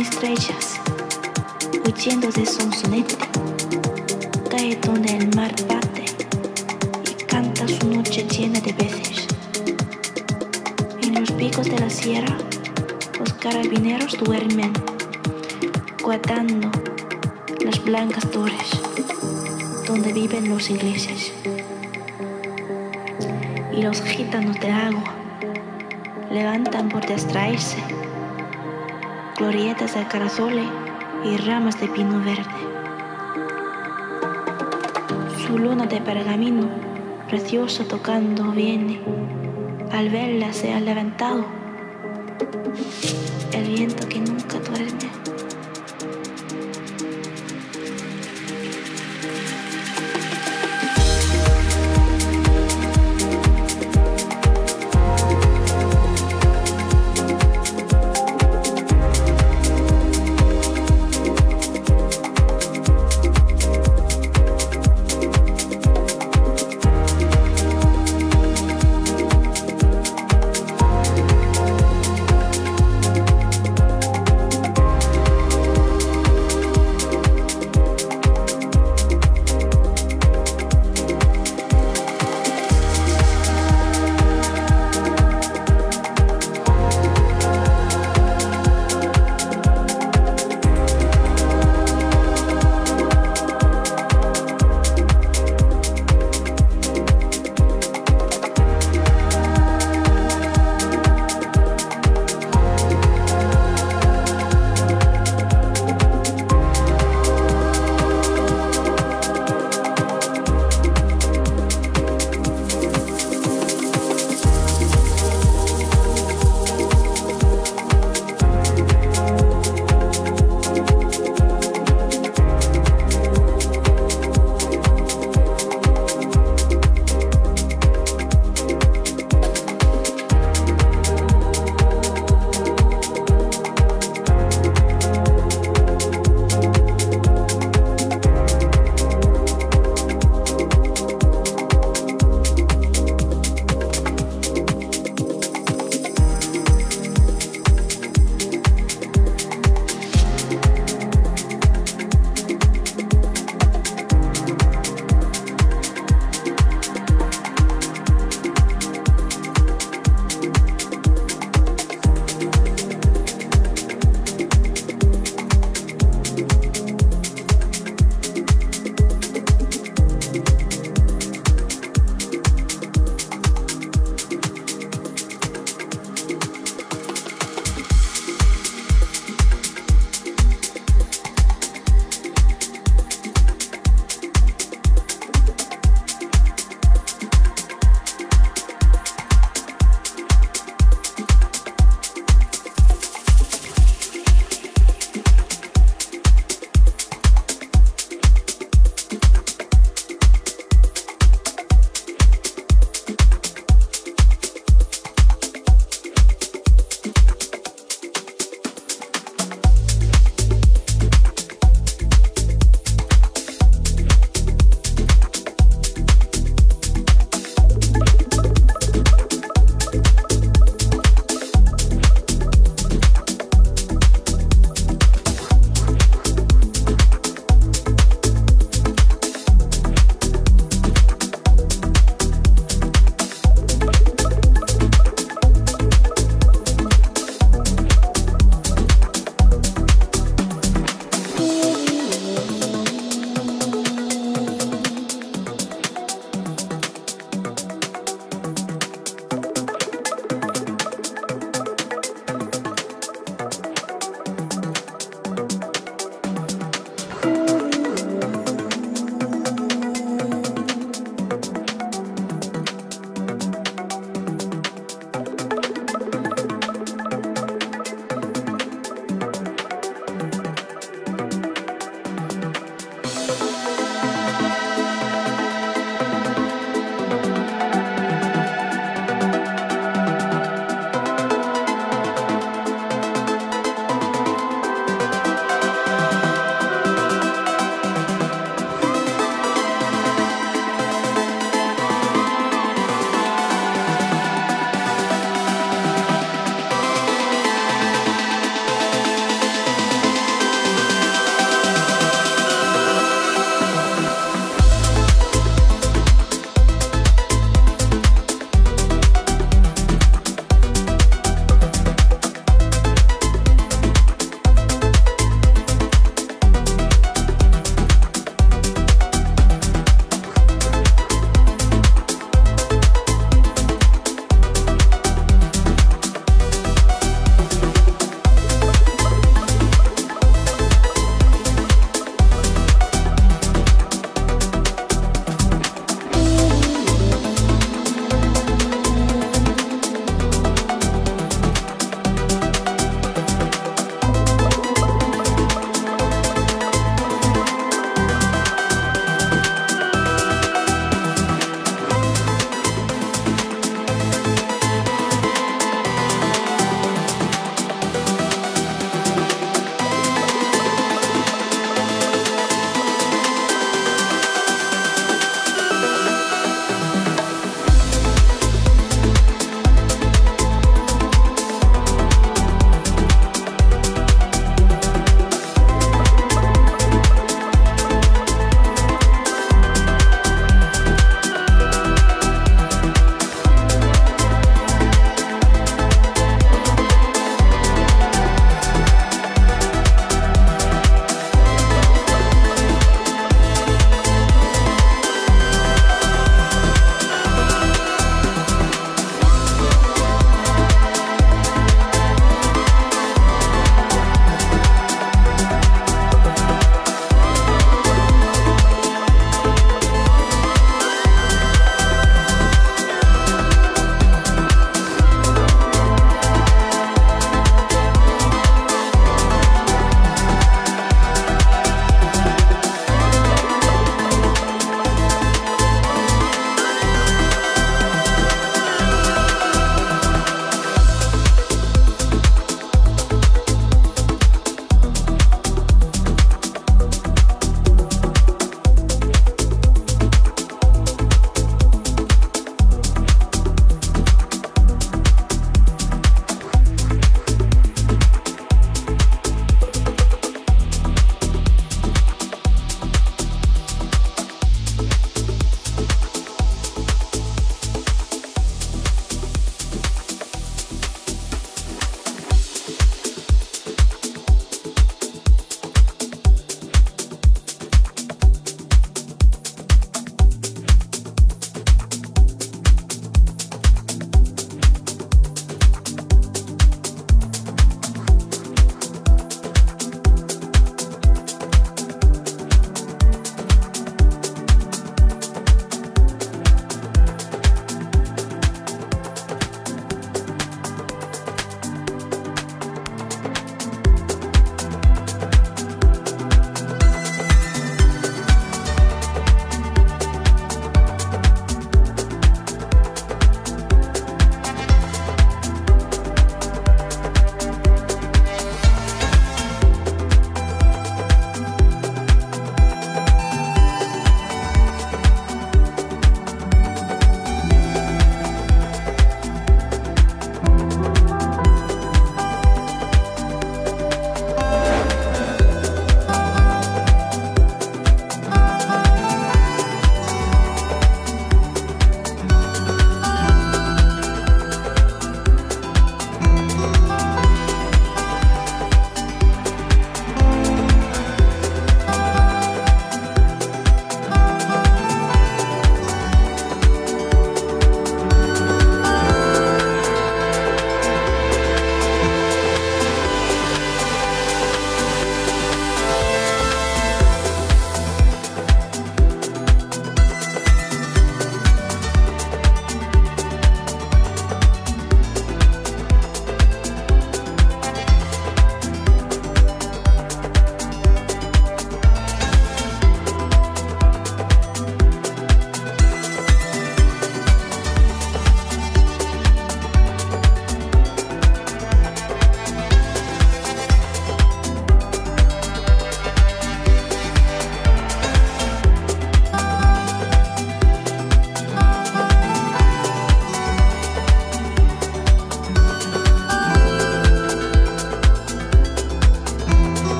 estrellas, huyendo de sonsonete, cae donde el mar bate y canta su noche llena de veces. En los picos de la sierra, los carabineros duermen, guardando las blancas torres donde viven los ingleses. Y los gitanos de agua levantan por distraerse glorietas de carazole y ramas de pino verde. Su luna de pergamino, preciosa tocando, viene. Al verla se ha levantado el viento